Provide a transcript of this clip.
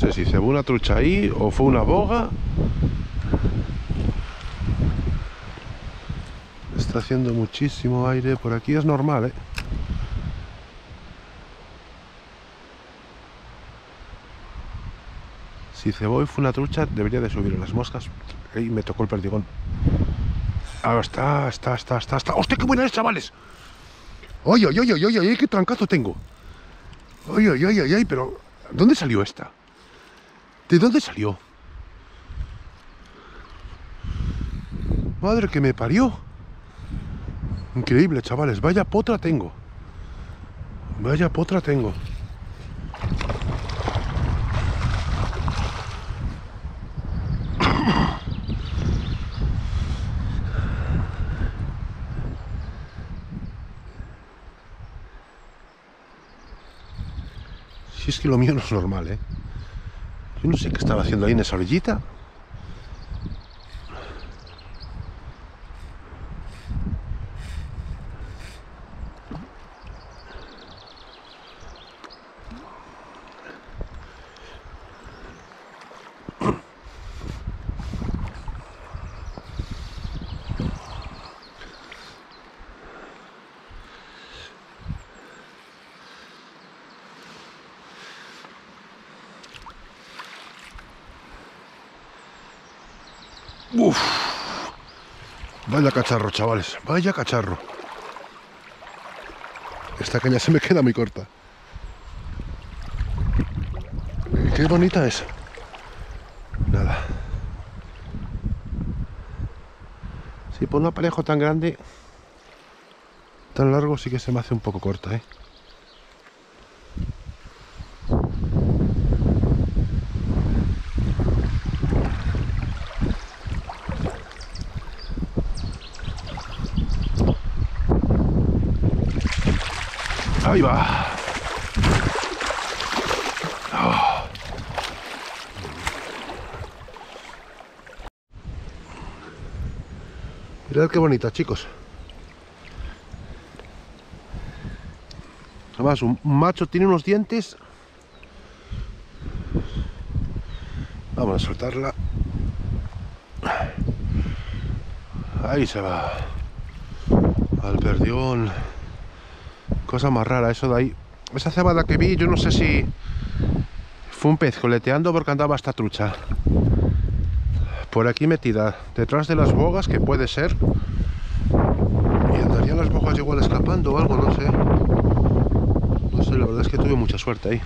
No sé si se una trucha ahí o fue una boga. Está haciendo muchísimo aire. Por aquí es normal, ¿eh? Si cebó y fue una trucha, debería de subir las moscas. Y me tocó el perdigón. Ah, está, está, está, está, está. ¡Hostia, qué buena es, chavales! ¡Oye, oye, oye, oye, oye! ¡Qué trancazo tengo! ¡Oye, oye, oye, oye! Pero, ¿dónde salió esta? ¿De dónde salió? Madre que me parió. Increíble, chavales. Vaya potra tengo. Vaya potra tengo. Si es que lo mío no es normal, ¿eh? Yo no sé qué estaba haciendo ahí en esa orillita. Vaya cacharro, chavales. Vaya cacharro. Esta caña se me queda muy corta. Qué bonita es. Nada. Si por un aparejo tan grande, tan largo, sí que se me hace un poco corta, ¿eh? Ahí va. Oh. Mirad qué bonita, chicos. Además, un macho tiene unos dientes. Vamos a soltarla. Ahí se va. Al perdión. Cosa más rara, eso de ahí. Esa cebada que vi, yo no sé si fue un pez coleteando porque andaba esta trucha. Por aquí metida, detrás de las bogas, que puede ser. Y andarían las bogas igual escapando o algo, no sé. No sé, la verdad es que tuve mucha suerte ahí.